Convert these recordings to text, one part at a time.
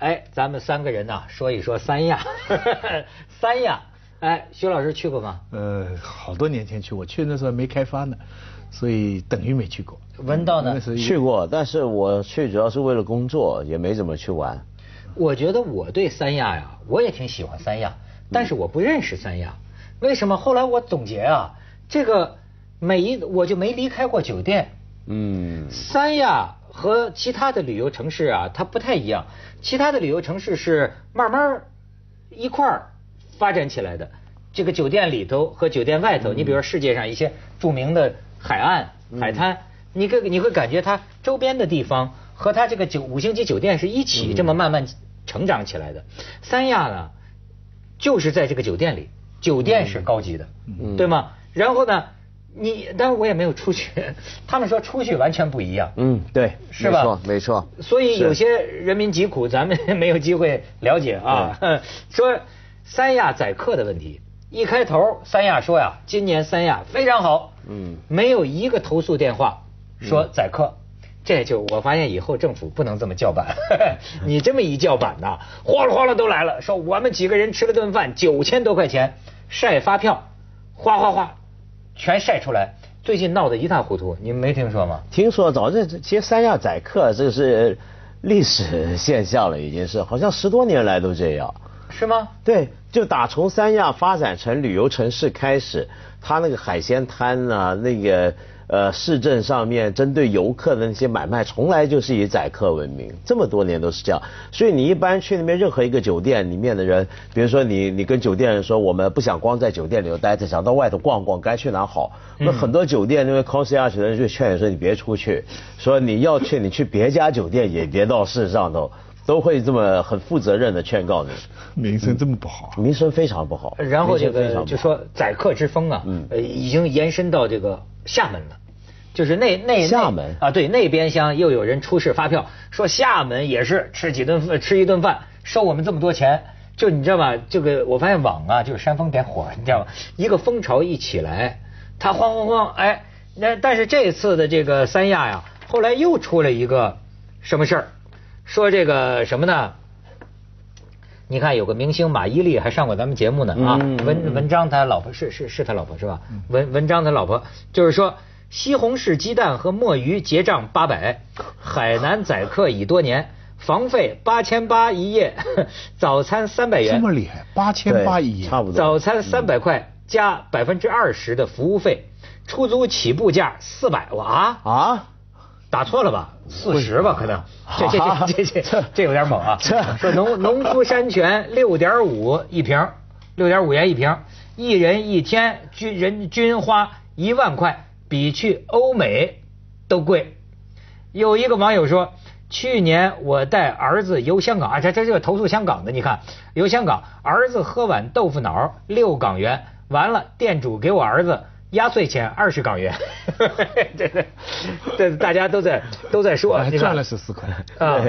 哎，咱们三个人呐，说一说三亚。三亚，哎，徐老师去过吗？呃，好多年前去，我去那时候没开发呢，所以等于没去过。文道呢？去过，但是我去主要是为了工作，也没怎么去玩。我觉得我对三亚呀，我也挺喜欢三亚，但是我不认识三亚。为什么？后来我总结啊，这个每一我就没离开过酒店。嗯。三亚和其他的旅游城市啊，它不太一样。其他的旅游城市是慢慢一块儿发展起来的。这个酒店里头和酒店外头，你比如说世界上一些著名的海岸、海滩，你个你会感觉它周边的地方和它这个酒五星级酒店是一起这么慢慢成长起来的。三亚呢，就是在这个酒店里。酒店是高级的，对吗？然后呢，你当然我也没有出去，他们说出去完全不一样。嗯，对，是吧？没错，没错。所以有些人民疾苦，咱们 没有机会了解啊。说三亚宰客的问题，一开头三亚说呀，今年三亚非常好，嗯，没有一个投诉电话说宰客。这就我发现以后政府不能这么叫板，你这么一叫板呐，哗啦哗啦都来了，说我们几个人吃了顿饭九千多块钱，晒发票，哗哗哗，全晒出来。最近闹得一塌糊涂，你没听说吗？听说，早这其实三亚宰客这是历史现象了，已经是好像十多年来都这样。是吗？对，就打从三亚发展成旅游城市开始，它那个海鲜摊啊，那个。呃，市政上面针对游客的那些买卖，从来就是以宰客闻名，这么多年都是这样。所以你一般去那边任何一个酒店里面的人，比如说你你跟酒店人说，我们不想光在酒店里头待着，想到外头逛逛，该去哪好？那很多酒店因为 concierge 的人就劝你说，你别出去，说你要去你去别家酒店，也别到市上头，都会这么很负责任的劝告你。名声这么不好，名声非常不好。然后这个就说宰客之风啊，呃，已经延伸到这个厦门了。就是那那厦门啊，对那边厢又有人出示发票，说厦门也是吃几顿饭吃一顿饭收我们这么多钱，就你知道吧？这个我发现网啊就是煽风点火，你知道吗？一个风潮一起来，他慌慌慌，哎，那但是这次的这个三亚呀，后来又出了一个什么事儿？说这个什么呢？你看有个明星马伊琍还上过咱们节目呢啊，文文章他老婆是是是他老婆是吧？文文章他老婆就是说。西红柿鸡蛋和墨鱼结账八百，海南宰客已多年，房费八千八一夜，早餐三百元，这么厉害，八千八一夜，差不多，早餐三百块加百分之二十的服务费，出租起步价四百哇啊，打错了吧？四十吧可能，这这这 这这这有点猛啊！说农农夫山泉 六点五一瓶，六点五元一瓶，一人一天均人均花一万块。比去欧美都贵。有一个网友说，去年我带儿子游香港啊，这这就投诉香港的。你看，游香港，儿子喝碗豆腐脑六港元，完了店主给我儿子压岁钱二十港元。这这这大家都在都在说，赚了十四块啊。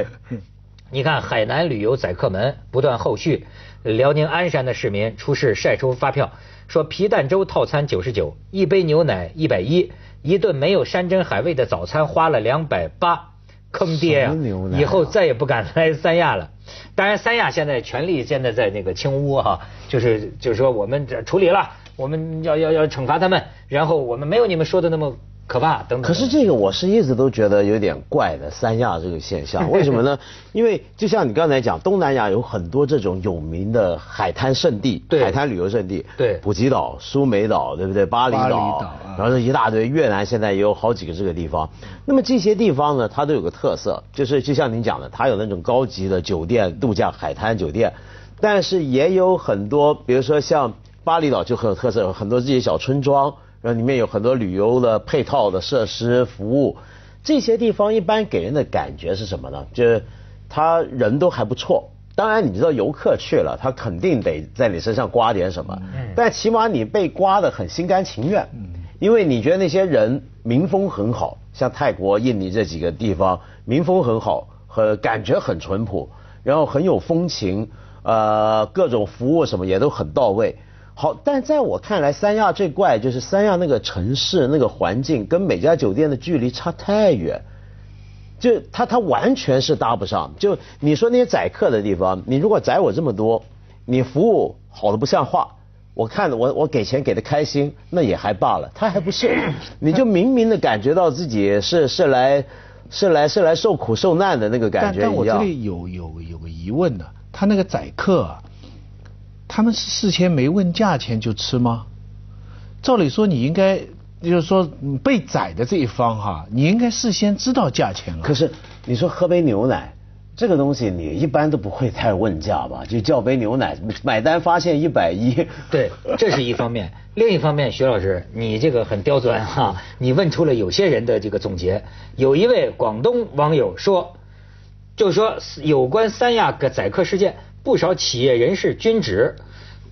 你看海南旅游宰客门不断后续，辽宁鞍山的市民出示晒出发票。说皮蛋粥套餐九十九，一杯牛奶一百一，一顿没有山珍海味的早餐花了两百八，坑爹呀！以后再也不敢来三亚了。当然，三亚现在权力现在在那个清污哈，就是就是说我们这处理了，我们要要要惩罚他们，然后我们没有你们说的那么。可怕，等等。可是这个我是一直都觉得有点怪的，三亚这个现象，为什么呢？因为就像你刚才讲，东南亚有很多这种有名的海滩圣地，海滩旅游胜地，对，普吉岛、苏梅岛，对不对？巴厘岛，然后这一大堆，越南现在也有好几个这个地方。那么这些地方呢，它都有个特色，就是就像您讲的，它有那种高级的酒店、度假海滩酒店，但是也有很多，比如说像巴厘岛就很有特色，有很多这些小村庄。然后里面有很多旅游的配套的设施服务，这些地方一般给人的感觉是什么呢？就是他人都还不错。当然你知道游客去了，他肯定得在你身上刮点什么。但起码你被刮的很心甘情愿。因为你觉得那些人民风很好，像泰国、印尼这几个地方民风很好，和感觉很淳朴，然后很有风情，呃，各种服务什么也都很到位。好，但在我看来，三亚最怪就是三亚那个城市那个环境跟每家酒店的距离差太远。就它它完全是搭不上。就你说那些宰客的地方，你如果宰我这么多，你服务好的不像话，我看了我我给钱给的开心，那也还罢了。他还不是，你就明明的感觉到自己是是来是来是来受苦受难的那个感觉但但我这里有有有个疑问呢，他那个宰客，他们是事先没问价钱就吃吗？照理说你应该。就是说，被宰的这一方哈，你应该事先知道价钱了。可是你说喝杯牛奶，这个东西你一般都不会太问价吧？就叫杯牛奶，买单发现一百一。对，这是一方面。另一方面，徐老师，你这个很刁钻哈，你问出了有些人的这个总结。有一位广东网友说，就是说有关三亚个宰客事件，不少企业人士均指，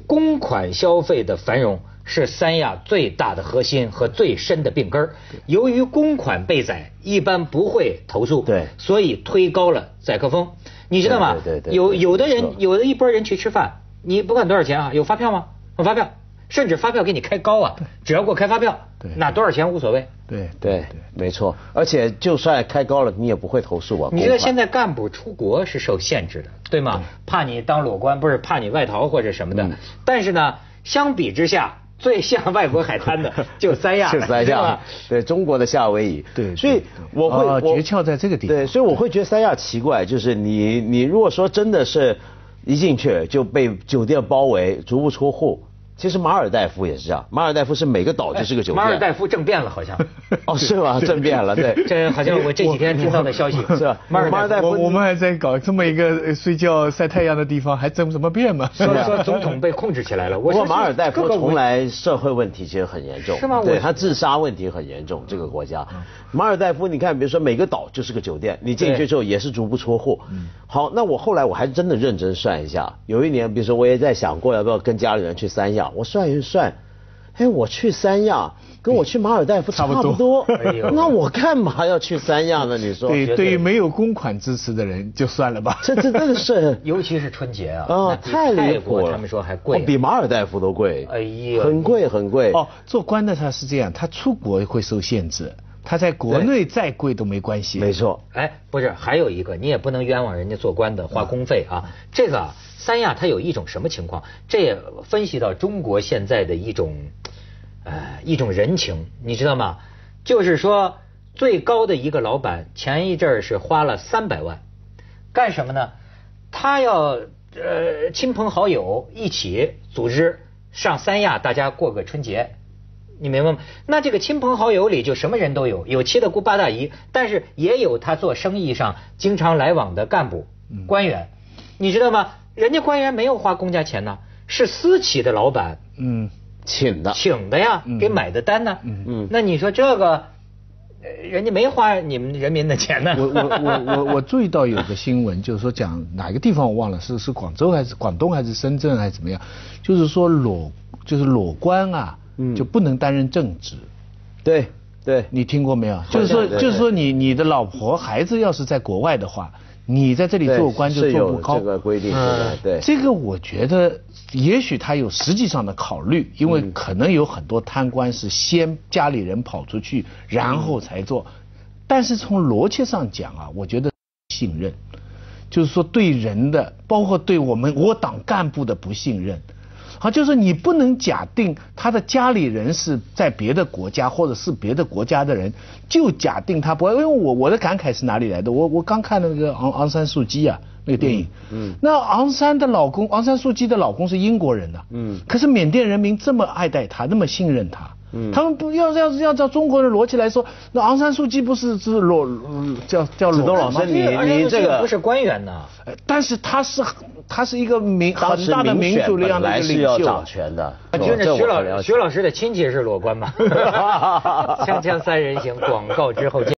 公款消费的繁荣。是三亚最大的核心和最深的病根儿。由于公款被宰，一般不会投诉，对，所以推高了宰客风。你知道吗？对对。有有的人，有的一波人去吃饭，你不管多少钱啊，有发票吗？有发票，甚至发票给你开高啊，只要给我开发票，那多少钱无所谓。对对，没错。而且就算开高了，你也不会投诉啊。你知道现在干部出国是受限制的，对吗？怕你当裸官，不是怕你外逃或者什么的。但是呢，相比之下。最像外国海滩的 就三亚，就三亚，对中国的夏威夷。对，所以我会诀窍在这个地方。对，所以我会觉得三亚奇怪，就是你你如果说真的是一进去就被酒店包围，足不出户。其实马尔代夫也是这样，马尔代夫是每个岛就是个酒店。马尔代夫政变了，好像。哦，是吗？政变了，对。这好像我这几天听到的消息 是吧？马尔代夫，我们还在搞这么一个睡觉晒太阳的地方，还争什么变吗？说说总统被控制起来了。不过马尔代夫从来社会问题其实很严重。是吗？对他自杀问题很严重，这个国家。马尔代夫，你看，比如说每个岛就是个酒店，你进去之后也是足不出户。好，那我后来我还真的认真算一下，有一年，比如说我也在想过要不要跟家里人去三亚，我算一算。哎，我去三亚，跟我去马尔代夫差不多。那我干嘛要去三亚呢？你说？对，对于没有公款支持的人，就算了吧。这这真的是，尤其是春节啊，啊，太离谱了。他们说还贵，比马尔代夫都贵。哎呀，很贵很贵。哦，做官的他是这样，他出国会受限制，他在国内再贵都没关系。没错。哎，不是，还有一个，你也不能冤枉人家做官的花公费啊。这个三亚它有一种什么情况？这也分析到中国现在的一种。呃，一种人情，你知道吗？就是说，最高的一个老板前一阵儿是花了三百万，干什么呢？他要呃亲朋好友一起组织上三亚，大家过个春节，你明白吗？那这个亲朋好友里就什么人都有，有七大姑八大姨，但是也有他做生意上经常来往的干部、官员，你知道吗？人家官员没有花公家钱呢，是私企的老板，嗯。请的，请的呀，给买的单呢。嗯嗯，那你说这个，人家没花你们人民的钱呢。我我我我我注意到有个新闻，就是说讲哪个地方我忘了，是是广州还是广东还是深圳还是怎么样？就是说裸就是裸官啊，就不能担任正职。对对，你听过没有？就是说就是说你你的老婆孩子要是在国外的话。你在这里做官就做不高，这个规定，对，这个我觉得也许他有实际上的考虑，因为可能有很多贪官是先家里人跑出去，然后才做，但是从逻辑上讲啊，我觉得信任，就是说对人的，包括对我们我党干部的不信任。好，就是你不能假定他的家里人是在别的国家，或者是别的国家的人，就假定他不会。因为我我的感慨是哪里来的？我我刚看那个昂昂山素姬啊，那个电影。嗯。那昂山的老公，昂山素姬的老公是英国人呐。嗯。可是缅甸人民这么爱戴他，那么信任他。嗯。他们不要要要照中国人逻辑来说，那昂山素姬不是是裸叫叫裸老师，你你这个不是官员呐。但是他是。他是一一个民很大的民主力量的领袖，掌权的。就是徐老徐老师的亲戚是裸官嘛？锵锵三人行，广告之后见。